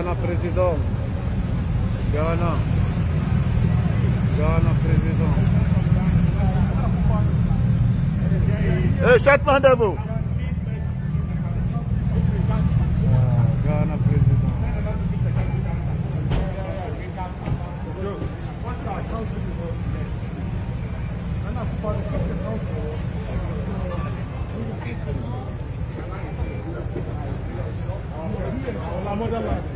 Gana presidão. Gana. Gana presidão. Ei, chato para rendezvous. Gana presidão. Olá, moda lá.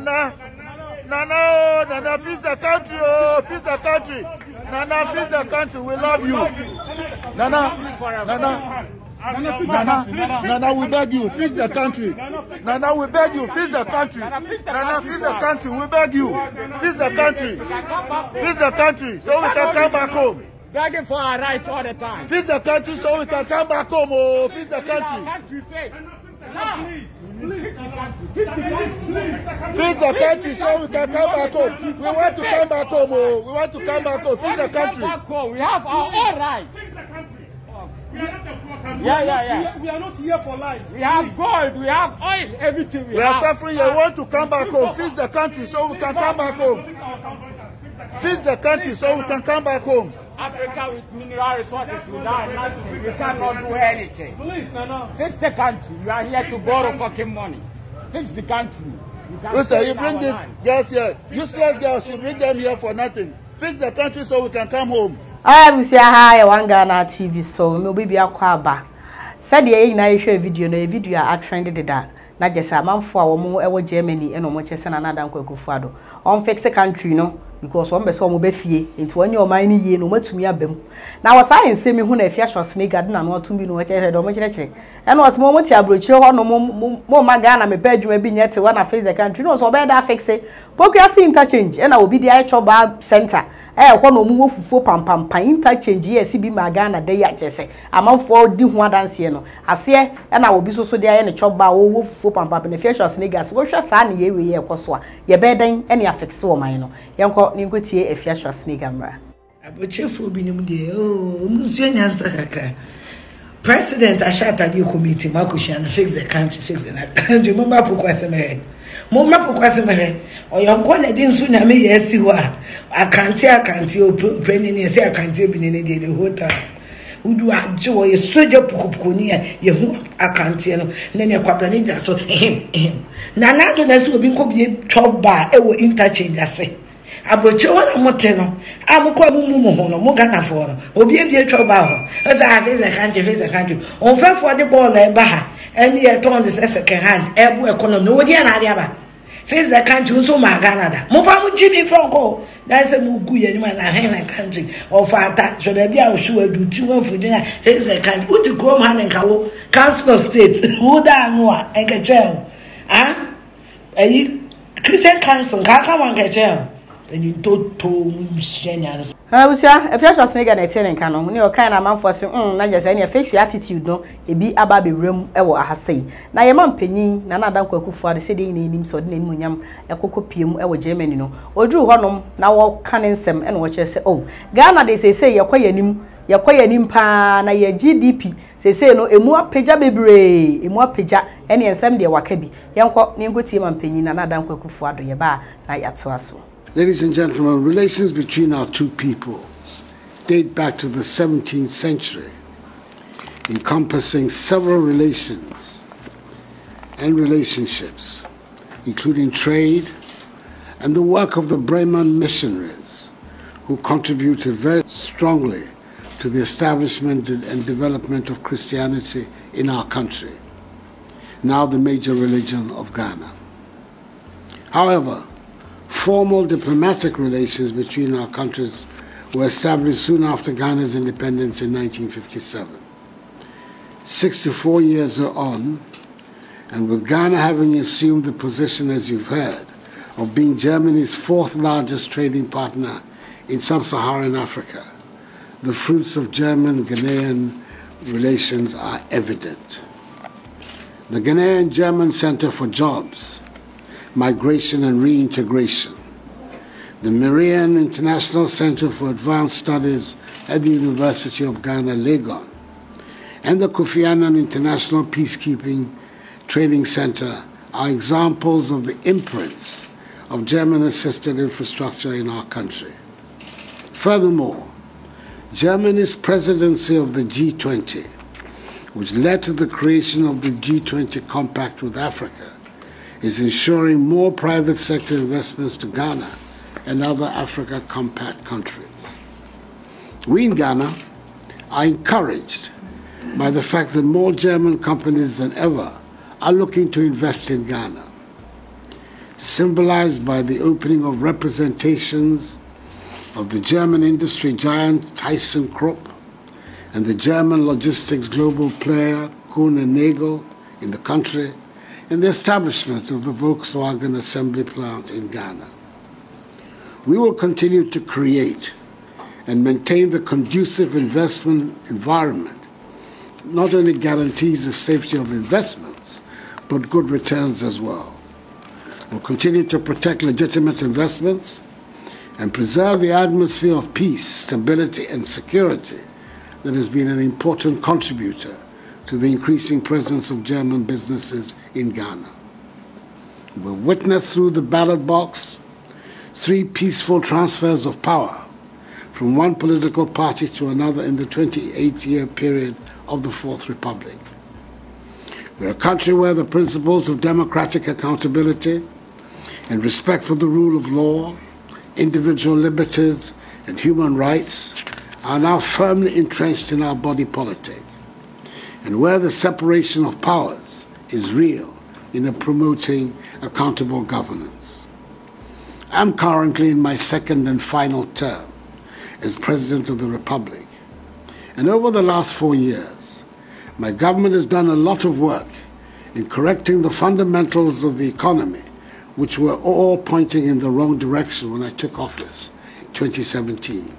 Nana. Nana, oh, Nana, feed the country, oh, feed the country. Nana, feed the country. We love you. Nana, Nana. Nana, Nana, we beg you, fix the country. Nana, we beg you, fix the country. Nana, fix the country. We beg you, fix the country. Fix the country so we can come back home. Begging for our rights all the time. Fix the country so we can come back home. Oh, fix the country. Fix the country so we can come back home. We want to come back home. Oh, we want to come back home. Fix the country. back home. We have our own rights. Yeah, yeah, yeah. We are not here for life. We have gold, we have oil, everything we, We have. are suffering. You want to come back home. Fix the country so we can come back home. Fix the country so we can come back home. Africa with mineral resources without nothing. We cannot do anything. Please, Nana. Fix the country. You are here to borrow fucking money. Fix the country. You Listen, you in bring these girls here, useless girls, you bring them here for nothing. Fix the country so we can come home. aya busia ha yɛ wan ghana tv so me obi bi akɔ aba sɛdeɛ yɛ nyinaa yɛhwɛ video no yɛ video a atrend deda na gye sɛ amanfo a wɔn ɛwɔ germany ɛna wɔn kyɛ sɛ nana adanko akufo ado. Wɔn fix country no because wɔn bɛ sɛ wɔn bɛ fie. Nti wɔn nyɛ ɔman no yie no wɔn atumi aba mu. Na wɔ saa nsɛm yi ho na efi ahyɛ ɔsene gade na no ɔtum bi no wɔkyerɛ dɛ wɔn kyerɛkyerɛ. Ɛna wɔsɛ wɔn ti aburokyire hɔ no mo mo ma ghana mepɛ adwuma bi nyɛ te wɔn na fix the country. Na wɔsɛ ɔbɛyɛ dɛ afixe pokuasi interchange ɛna obi de ayɛ twɔbaa center eh kwa no mu fufuo pampampa interchange ye si bi ma Ghana de ya chese di ho adanse no ase e na obi so so de aye ne choba wo wo fufuo pampampa ne fie shos wo hwa saa ne ye ye koso a ye be e ne afexe wo man no? Yenko ne nkotie afia shos ne gamra bi nim de o musuo nyansa kakra. President ashata di committee makusha na fix the country fix the country. Mama pokwa sema asɛm hɛ mo mma poko asɛm hɛ ɔyɔnkɔ na ɛde nso nyame yɛ asi hɔ a akante akante ɔpɛni ne yɛsɛ akante bi ne ne deɛ the whole time wodu agye wɔ yɛ sogya pokopokoni a yɛhu akanteɛ no na ne kwapɛne gyina so ehem ehem. Na nado na sɛ obi nkɔ bie twɔ ba ɛwɔ interchange ase aburokyi wɔn a mote no. A mokɔ mu mu mu ho no mo ghanafoɔ no. Obi ebie twɛ ba hɔ the country face the country ɔnfɛfoɔ de bɔɔl ɛba ha. Ɛne yɛ tɔn de sɛ second hand ɛbo economy na wɔdi ɛna ade aba face the country nso ma ghana da mofa mo gyi mi fɔnkɔ na sɛ mo gu yɛn anim na hen na country. Ɔfa ata hwɛ baabi a ɔhyew adu ti wɔn afudin a face the country. Wote kurom ha ne nka wo council of state. Wo da ano a nkɛkyɛn o ah ɛyi christian council? Nka aka wɔn nkɛkyɛn o abusua afia hwɛ ɔsene ga na ɛte ne nka no ne ɔkan na amanfoɔ se mm na sɛ ɛne fix your attitude no ebi aba abɛwura mu ɛwɔ ahasa yi na yɛma mpanyin na na adanko akufo ade sɛdeɛ nyina anim sɛ ɔde n'anim nyam ɛkɔkɔ pie mu ɛwɔ germany no ɔduru hɔnom na wɔka ne nsɛm ɛna wɔkyerɛ sɛ oh ghana de seesei yɛkɔ yɛn anim yɛkɔ yɛn anim paa na yɛ gdp seesei no emu apagya bebree emu apagya ɛne nsɛm deɛ waka bi yɛnkɔ ne nkɔ tie ma mpanyin na na adanko akufo ado yɛba a na yɛatoa so Ladies and gentlemen, relations between our two peoples date back to the 17th century, encompassing several relations and relationships, including trade and the work of the Bremen missionaries, who contributed very strongly to the establishment and development of Christianity in our country, now the major religion of Ghana. However, formal diplomatic relations between our countries were established soon after Ghana's independence in 1957. 64 years on, and with Ghana having assumed the position, as you've heard, of being Germany's fourth largest trading partner in sub Saharan Africa, the fruits of German Ghanaian relations are evident. The Ghanaian German Center for Jobs Migration and Reintegration, the Merian International Center for Advanced Studies at the University of Ghana, Legon, and the Kofi Annan International Peacekeeping Training Center are examples of the imprints of German assisted infrastructure in our country. Furthermore, Germany's presidency of the G20, which led to the creation of the G20 Compact with Africa, is ensuring more private sector investments to Ghana and other Africa Compact countries. We in Ghana are encouraged by the fact that more German companies than ever are looking to invest in Ghana, symbolized by the opening of representations of the German industry giant ThyssenKrupp and the German logistics global player Kuehne and Nagel in the country, and the establishment of the Volkswagen assembly plant in Ghana. We will continue to create and maintain the conducive investment environment not only guarantees the safety of investments, but good returns as well. We'll continue to protect legitimate investments and preserve the atmosphere of peace, stability, and security that has been an important contributor to the increasing presence of German businesses in Ghana. We witnessed through the ballot box three peaceful transfers of power from one political party to another in the 28 year period of the Fourth Republic. We're a country where the principles of democratic accountability and respect for the rule of law, individual liberties, and human rights are now firmly entrenched in our body politic, and where the separation of powers is real in promoting accountable governance. I'm currently in my second and final term as President of the Republic, and over the last four years, my government has done a lot of work in correcting the fundamentals of the economy, which were all pointing in the wrong direction when I took office in 2017.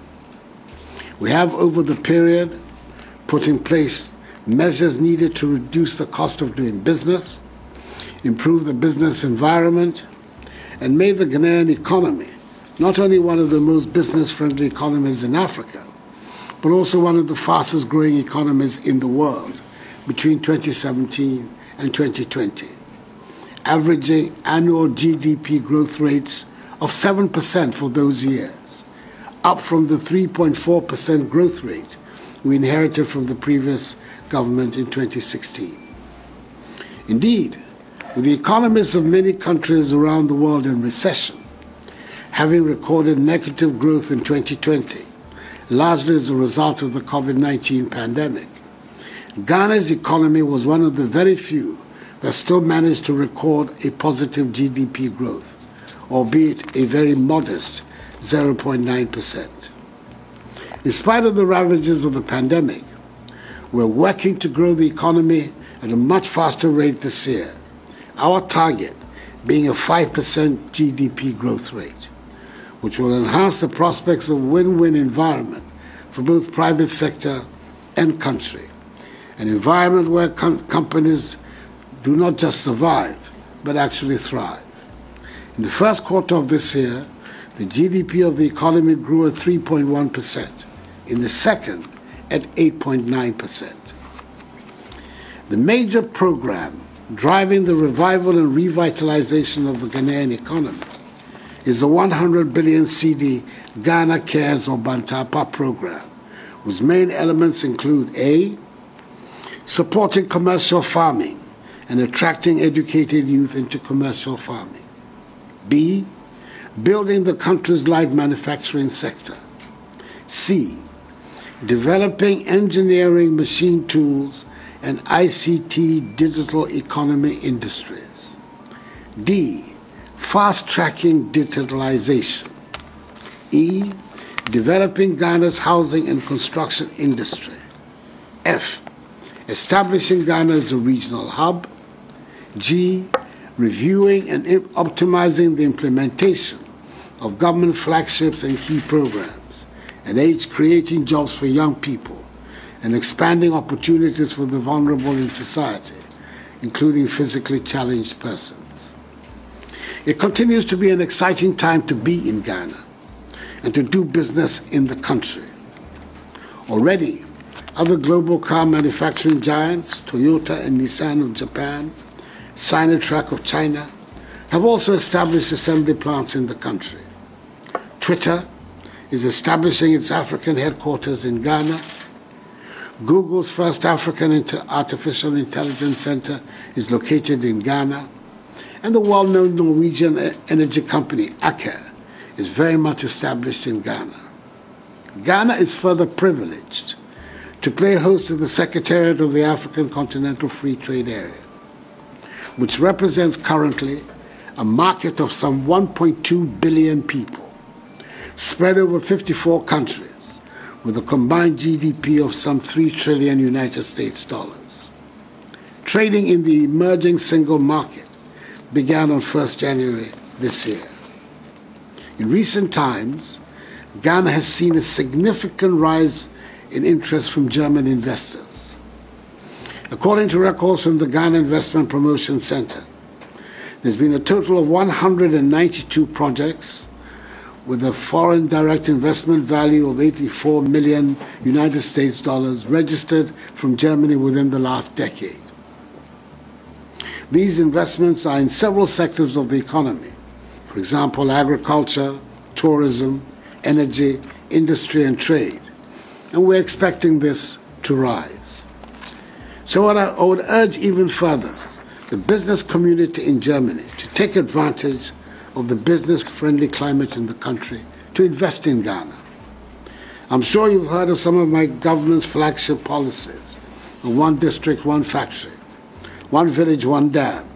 We have, over the period, put in place measures needed to reduce the cost of doing business, improve the business environment, and made the Ghanaian economy not only one of the most business friendly economies in Africa, but also one of the fastest growing economies in the world between 2017 and 2020, averaging annual GDP growth rates of 7% for those years, up from the 3.4% growth rate we inherited from the previous government in 2016. Indeed, with the economies of many countries around the world in recession, having recorded negative growth in 2020, largely as a result of the COVID 19 pandemic. Ghana's economy was one of the very few that still managed to record a positive GDP growth, albeit a very modest 0.9%. In spite of the ravages of the pandemic, we're working to grow the economy at a much faster rate this year, our target being a 5% GDP growth rate which will enhance the prospects of win-win environment for both private sector and country. An environment where com companies do not just survive, but actually thrive. In the first quarter of this year, the GDP of the economy grew at 3.1%. In the second, at 8.9%. The major program driving the revival and revitalization of the Ghanaian economy is the 100 billion cedi Ghana Cares Obaatanpa program, whose main elements include A. Supporting commercial farming and attracting educated youth into commercial farming. B. Building the country's light manufacturing sector. C. Developing engineering machine tools and ICT digital economy industries. D fast tracking digitalization. E. Developing Ghana's housing and construction industry. F. Establishing Ghana as a regional hub. G. Reviewing and optimizing the implementation of government flagships and key programs. And H. Creating jobs for young people and expanding opportunities for the vulnerable in society, including physically challenged persons. It continues to be an exciting time to be in Ghana and to do business in the country. Already, Other global car manufacturing giants, Toyota and Nissan of Japan, Sinotruk of China, have also established assembly plants in the country. Twitter is establishing its African headquarters in Ghana. Google's first African Inter- Artificial Intelligence Center is located in Ghana. And the well known Norwegian energy company, Aker, is very much established in Ghana. Ghana is further privileged to play host to the Secretariat of the African Continental Free Trade Area, which represents currently a market of some 1.2 billion people spread over 54 countries with a combined GDP of some 3 trillion United States dollars. Trading in the emerging single market began on 1st January this year. In recent times, Ghana has seen a significant rise in interest from German investors. According to records from the Ghana Investment Promotion Center, there's been a total of 192 projects with a foreign direct investment value of 84 million United States dollars registered from Germany within the last decade. These investments are in several sectors of the economy. For example, agriculture, tourism, energy, industry, and trade. And we're expecting this to rise. So what I, I would urge even further the business community in Germany to take advantage of the business friendly climate in the country to invest in Ghana. I'm sure you've heard of some of my government's flagship policies one district, one factory, one village, one dam,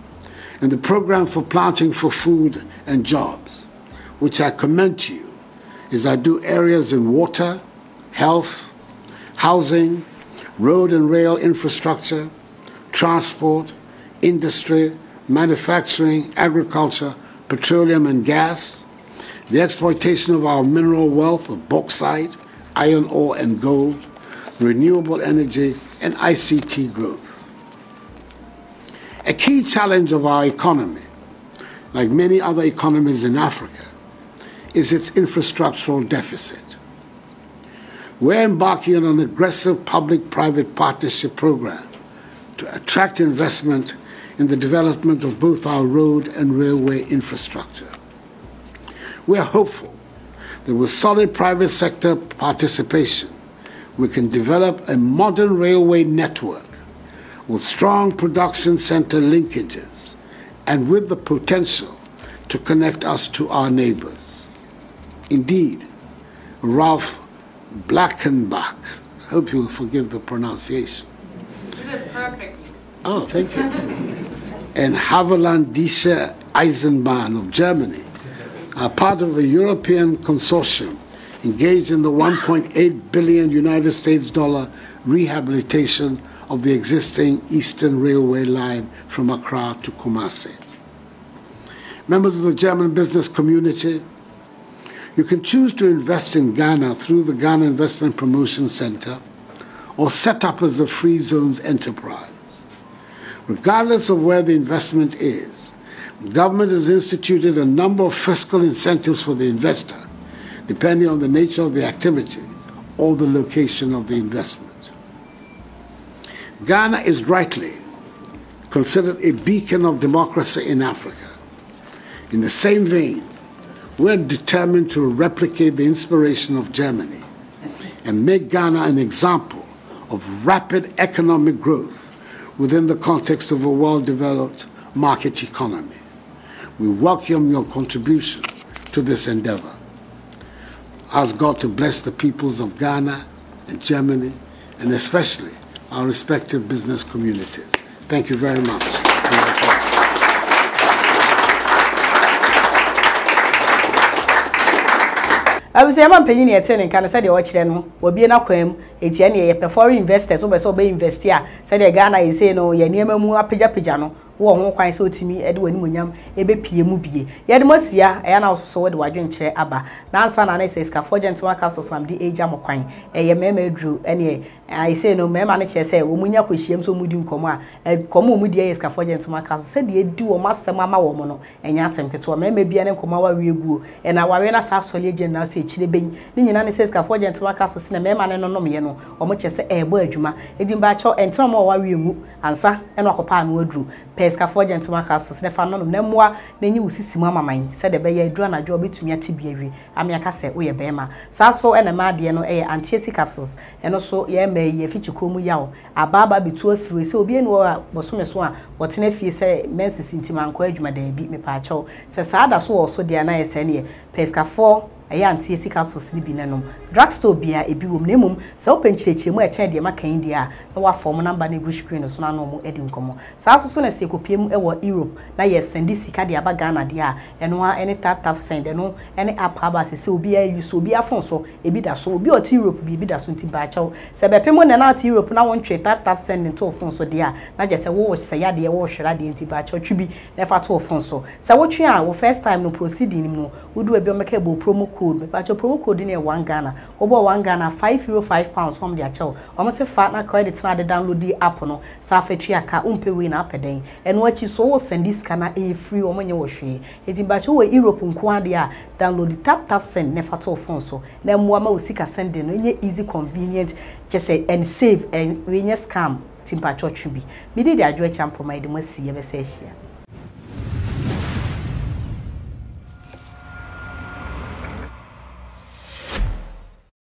and the program for planting for food and jobs, which I commend to you as I do areas in water, health, housing, road and rail infrastructure, transport, industry, manufacturing, agriculture, petroleum and gas, the exploitation of our mineral wealth of bauxite, iron ore and gold, renewable energy, and ICT growth. A key challenge of our economy, like many other economies in Africa, is its infrastructural deficit. We're embarking on an aggressive public private partnership program to attract investment in the development of both our road and railway infrastructure. We are hopeful that with solid private sector participation, we can develop a modern railway network with strong production center linkages and with the potential to connect us to our neighbors. Indeed, Ralph Blackenbach, I hope you will forgive the pronunciation. You did perfectly. Oh, thank you. and Havelländische Eisenbahn of Germany are part of a European consortium engaged in the 1.8 billion United States dollar rehabilitation of the existing Eastern Railway line from Accra to Kumasi. Members of the German business community, you can choose to invest in Ghana through the Ghana Investment Promotion Center or set up as a free zones enterprise. Regardless of where the investment is, government has instituted a number of fiscal incentives for the investor, depending on the nature of the activity or the location of the investment. Ghana is rightly considered a beacon of democracy in Africa. In the same vein, we're determined to replicate the inspiration of Germany and make Ghana an example of rapid economic growth within the context of a well developed market economy. We welcome your contribution to this endeavor. Ask God to bless the peoples of Ghana and Germany, and especially our respective business communities. Thank you very much. Abusuama mpanyin yɛ te ne nka no sɛdeɛ ɔkyerɛ no wɔbie no akwan mu. Ɛtia ne yɛpɛ foreign investors wobɛ sɛ wobɛ invest a sɛdeɛ ghana yɛ sei no yɛ nneɛma mu apagyapagya no wɔ ho kwan sɛ otumi de w'animonyam ɛbɛpie mu bie. Yɛde mo asia ɛyɛ na wososo wɔde w'adwenkyerɛ aba. Nansa na ne sɛ sikafoɔ gentleman capsules am de agya mo kwan. Ɛyɛ mmarima aduru ɛneɛ ayɛsɛ no mmarima no kyerɛ sɛ wɔn nya kɔhyiam sɛ wɔn di nkɔmɔ a a wɔn di yɛ sikafoɔ gentleman capsules sɛdeɛ edi wɔn asɛm ama wɔn no ɛnyɛ asɛm ketewa. Mmarima bia ne nkɔmɔ awareɛ guo ɛna awareɛ no asa asɔre agya nyinaa sɛ akyire bɛyi. Ne nyinaa ne sɛ sikafoɔ gentleman capsules na mmarima no nonom yɛ no wɔn kyerɛ sɛ ɛɛbɔ adwuma. Edi mbaakyɛw ɛntɛn wɔn a wɔawareɛ mu ansa ɛna ɔkɔpa ano aduru. Pɛɛ sikafoɔ gentleman capsules ne fa nonom na mmoa na enyi wosisi mu amaman sɛdeɛ ɛbɛyɛ aduru anadwo ɔbɛtumi ate bi awie amiaka sɛ woyɛ bɛrima saa so ɛna mmaa adeɛ no ɛyɛ antiesi capsules ɛno so yɛn mmaa yi yɛfi kyikɔ mu yaw abaaba bitu afiri sɛ obi enu wɔ a bɔsɔmi so a wɔtena fie sɛ mɛnsisi ntima nkɔ adwuma daabi mepaakyɛw sɛ saa da so wɔ so deɛ anayɛ sɛ neɛ pɛɛ ɛyɛ antiesi capsules no bi nanom. Drugstore bia ebi wɔ mu na emom sɛ wopɛ nkyerɛkyerɛ mu ɛkyɛn deɛ maka yi deɛ a na wafa ɔmo namba no egu screen so na ɔmo edi nkɔmɔ saa so so na sɛ ekopie mu ɛwɔ europe. Na yɛ sɛnde sika deɛ aba ghana deɛ a ɛno a ɛne tap tap send ɛno ɛne app aba sɛ sɛ obi ayi so obi afɔn so ebi da so. Obi ɔte europe bi ebi da so nti baakyɛw sɛ bɛpɛ mu na na ɔte europe na wɔntwe tap tap send ne to ɔfɔn so deɛ a na gye sɛ wɔwɔ sɛ yadeɛ wɔwɔ hwɛrɛ adeɛ nti baakyɛw twi bi na ɛfa to ɔfɔn so. Sɛ wɔtwe a wɔ first time no proceeding no wodu ebi ɔmɛka ɛbɔ promo code. Mepaakyɛw promo code yɛ one ghana. Wɔbɔ one ghana five euro five pounds wɔn de akyɛw wɔn sɛ fa na credit na download the app no. Saa afɛ twi aka mpɛ wei na apɛ dɛn ɛno akyi so wɔ send sika na ɛyɛ free wɔn nyɛ wɔ hwee eti mepaakyɛw wɔ europe nko adeɛ a download tap tap send na ɛfa to phone so. Na mmoa ma wɔ sika send no. Ɛnyɛ easy convenient kyɛ sɛ and save ɛn wei nyɛ scam ti mpaakyɛw twi bi. Bi de adwo akyi ampɔma yɛ de mo asi yɛ bɛsɛ ahyia.